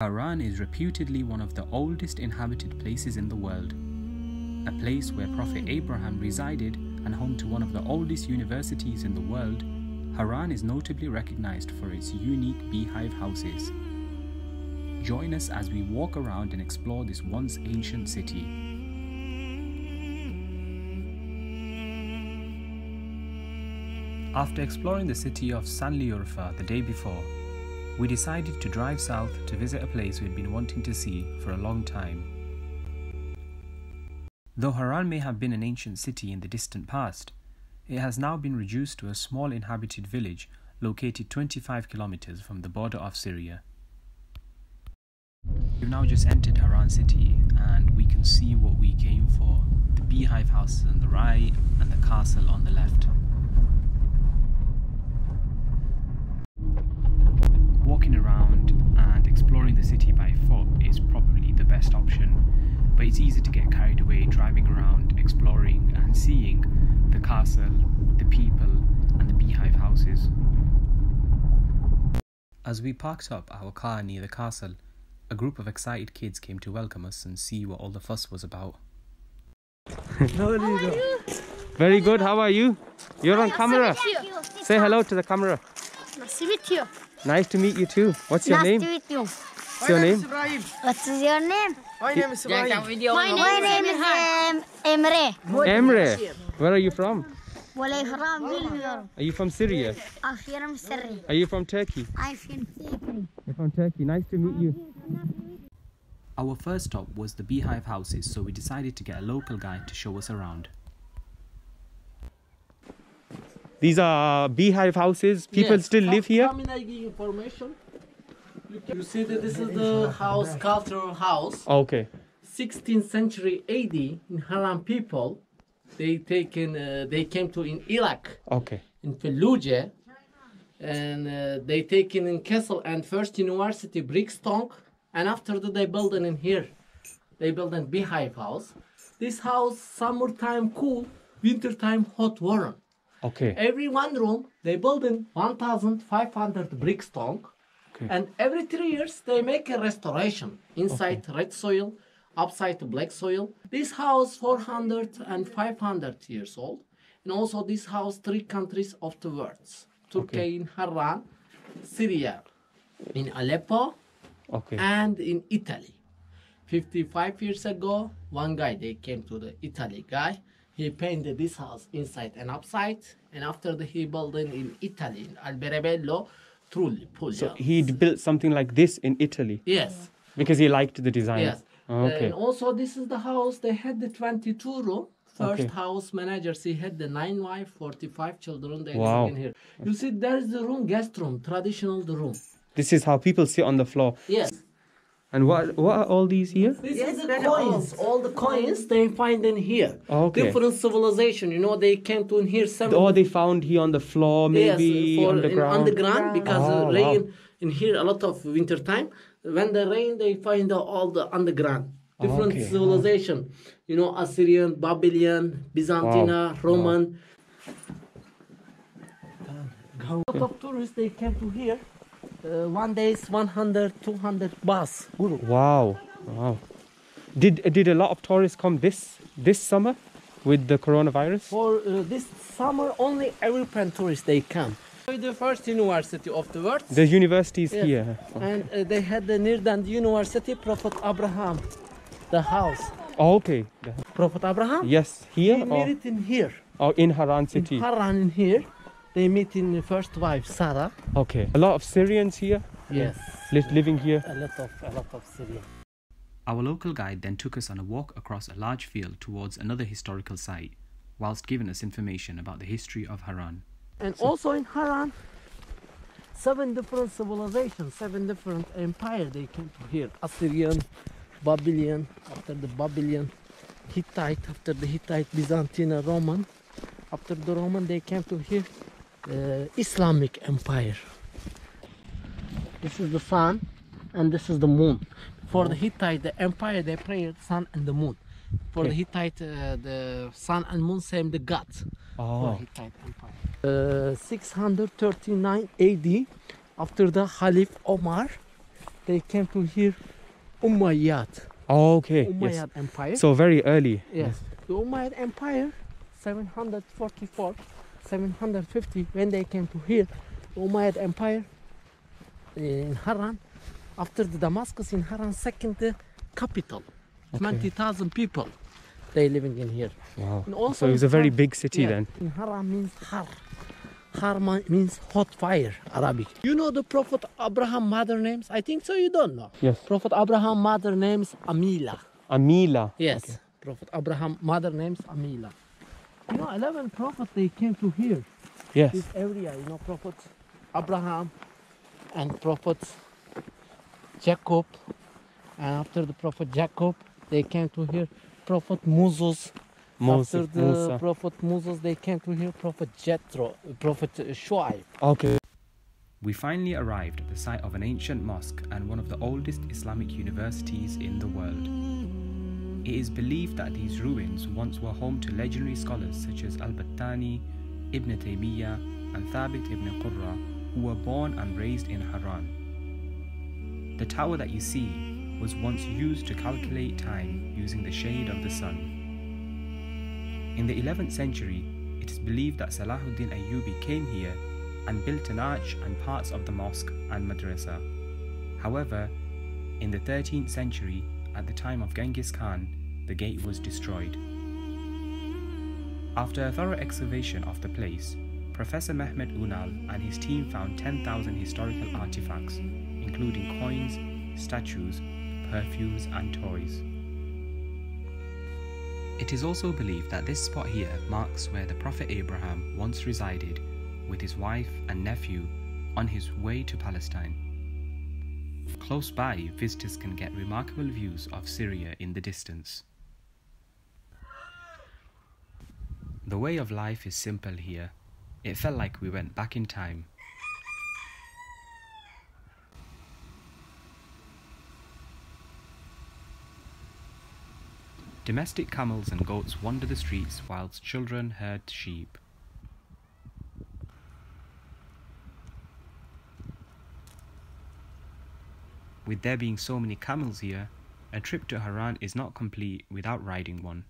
Harran is reputedly one of the oldest inhabited places in the world, a place where Prophet Abraham resided and home to one of the oldest universities in the world. Harran is notably recognized for its unique beehive houses. Join us as we walk around and explore this once ancient city. After exploring the city of Sanliurfa the day before, we decided to drive south to visit a place we'd been wanting to see for a long time. Though Harran may have been an ancient city in the distant past, it has now been reduced to a small inhabited village located 25 kilometers from the border of Syria. We've now just entered Harran city and we can see what we came for the beehive houses on the right and the castle on the left. Walking around and exploring the city by foot is probably the best option, but it's easy to get carried away driving around, exploring, and seeing the castle, the people, and the beehive houses. As we parked up our car near the castle, a group of excited kids came to welcome us and see what all the fuss was about. Hello! Very good, how are you? You're on camera. Say hello to the camera. Nice to meet you. Nice to meet you too. What's your nice name? To meet you. What's your name? What's your name? My name is Ibrahim. My name, is um, Emre. Emre. Where are you from? Walay haram bilmiyorum. Are you from Syria? Afiyerim sirri. Are you from Turkey? I feel sick. You're from Turkey. Nice to meet you. Our first stop was the beehive houses, so we decided to get a local guide to show us around. These are beehive houses. People Yes. still Come- live here. Come in, I give information. You, see that this is the house, cultural house. Okay. 16th century AD in Harran people, they taken, uh, they came to in Iraq, Okay. in Fallujah, and uh, they taken in Kessel and first university Brixton, and after that they built in here. They built a beehive house. This house summertime cool, wintertime hot warm. Okay. Every one room they build in 1,500 brick stone, Okay. And every three years they make a restoration inside red soil, upside black soil. This house 400 and 500 years old, and also this house three countries of the world: Turkey Okay. in Harran, Syria, in Aleppo, Okay. and in Italy. 55 years ago, one guy they came to the Italy guy. He painted this house inside and upside, and after the he built it in Italy, in Alberobello, truly Puglia. So he'd built something like this in Italy yes, because he liked the design. yes. Oh, okay. And also, this is the house. They had the 22 room. First Okay. house managers, he had the nine wife, 45 children. They Wow. in here. You see, there is the room, guest room, traditional the room. This is how people sit on the floor. Yes. And what what are all these here? This is the coins. All the coins they find in here. Okay. Different civilization. You know, they came to in here some. Or they found here on the floor, maybe yes, for underground. In underground because Oh, uh, wow. rain in here a lot of winter time. When the rain, they find uh, all the underground. Different Okay. civilization. You know, Assyrian, Babylon, Byzantina, Wow. Roman. A lot of tourists they came to here. Uh, one day is 100, 200 bus. Guru. Wow, wow. Did did a lot of tourists come this this summer with the coronavirus? For uh, this summer, only European tourists they come. The first university of the world, The university's Yes. here. and uh, they had the near the university Prophet Abraham, the house. Oh, okay. Prophet Abraham. Yes, here. He here or, married in here, or in Harran city. in city. Harran in here. They meet in the first wife Sarah. Okay. A lot of Syrians here Yes, li- living here. a lot of a lot of Syrian. Our local guide then took us on a walk across a large field towards another historical site, whilst giving us information about the history of Harran. And also in Harran, seven different civilizations, seven different empires they came to here. Assyrian, Babylon, after the Babylon, Hittite, after the Hittite, Byzantine, Roman. After the Roman, they came to here, Islamic Empire. This is the sun, and this is the moon. For the Hittite, the empire, they prayed sun and the moon. For the Hittite, uh, the sun and moon same the gods for Oh, Hittite Empire. Uh, 639 AD, after the Caliph Omar, they came to here Umayyad. Oh, okay. Umayyad Empire. So very early. Yes. The Umayyad Empire, 744, 750, when they came to here, the Umayyad Empire in Harran, after the Damascus in Harran, second capital. 20,000 people, they living in here. Wow. And also So it was a very Har- big city yeah, then. In Harran means Har. Har means hot fire, Arabic. You know the Prophet Abraham mother names? I think so you don't know. Yes. Prophet Abraham mother names Amila. Amila. Yes. Prophet Abraham mother names Amila. You know, 11 prophets they came to here, Yes. this area. You know, Prophet Abraham and Prophet Jacob. And after the Prophet Jacob, they came to here. Prophet Moses. Moses. after the Musa. Prophet Moses, they came to here. Prophet Jethro, Prophet uh, Shuaib. Okay. We finally arrived at the site of an ancient mosque and one of the oldest Islamic universities in the world. It is believed that these ruins once were home to legendary scholars such as Al-Battani, Ibn Taymiyyah, and Thabit ibn Qurra, who were born and raised in Harran. The tower that you see was once used to calculate time using the shade of the sun. In the 11th century, it is believed that Salahuddin Ayyubi came here and built an arch and parts of the mosque and madrasa. However, in the 13th century, at the time of Genghis Khan, the gate was destroyed. After a thorough excavation of the place, Professor Mehmet Unal and his team found 10,000 historical artifacts, including coins, statues, perfumes, and toys. It is also believed that this spot here marks where the Prophet Abraham once resided with his wife and nephew on his way to Palestine. Close by, visitors can get remarkable views of Syria in the distance. The way of life is simple here. It felt like we went back in time. Domestic camels and goats wander the streets whilst children herd sheep. With there being so many camels here, a trip to Harran is not complete without riding one.